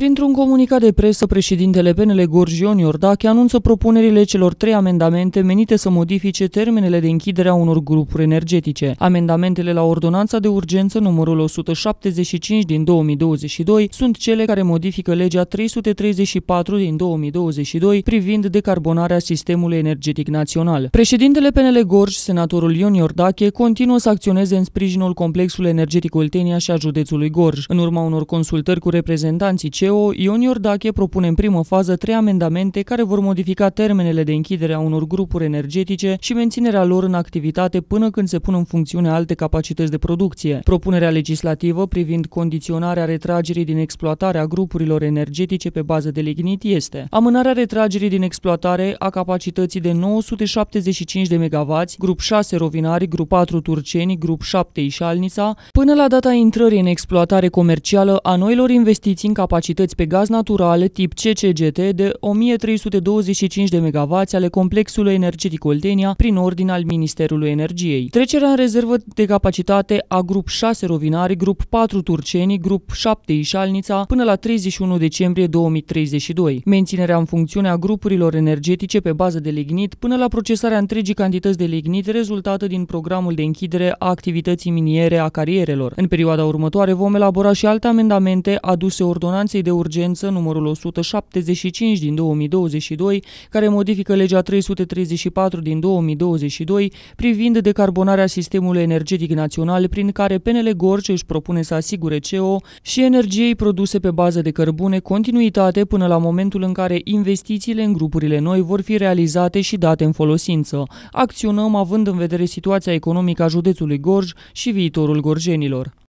Printr-un comunicat de presă, președintele PNL Gorj Ion Iordache anunță propunerile celor trei amendamente menite să modifice termenele de închidere a unor grupuri energetice. Amendamentele la ordonanța de urgență numărul 175 din 2022 sunt cele care modifică legea 334 din 2022 privind decarbonarea sistemului energetic național. Președintele PNL Gorj, senatorul Ion Iordache, continuă să acționeze în sprijinul complexului energetic Oltenia și a județului Gorj. În urma unor consultări cu reprezentanții CEO, CEO, Ion Iordache propune în primă fază trei amendamente care vor modifica termenele de închidere a unor grupuri energetice și menținerea lor în activitate până când se pun în funcțiune alte capacități de producție. Propunerea legislativă privind condiționarea retragerii din exploatare a grupurilor energetice pe bază de lignit este amânarea retragerii din exploatare a capacității de 975 de MW, grup 6 Rovinari, grup 4 Turceni, grup 7 Ișalnița, până la data intrării în exploatare comercială a noilor investiții în capacități capacități pe gaz natural tip CCGT de 1325 de MW ale complexului energetic Oltenia prin ordin al Ministerului Energiei. Trecerea în rezervă de capacitate a grup 6 Rovinari, grup 4 Turceni, grup 7 Ișalnița până la 31 decembrie 2032. Menținerea în funcțiune a grupurilor energetice pe bază de lignit până la procesarea întregii cantități de lignit rezultată din programul de închidere a activității miniere a carierelor. În perioada următoare vom elabora și alte amendamente aduse ordonanței Ordonanței de Urgență numărul 175 din 2022, care modifică legea 334 din 2022 privind decarbonarea sistemului energetic național prin care PNL Gorj își propune să asigure CO și energiei produse pe bază de cărbune continuitate până la momentul în care investițiile în grupurile noi vor fi realizate și date în folosință. Acționăm având în vedere situația economică a județului Gorj și viitorul gorjenilor.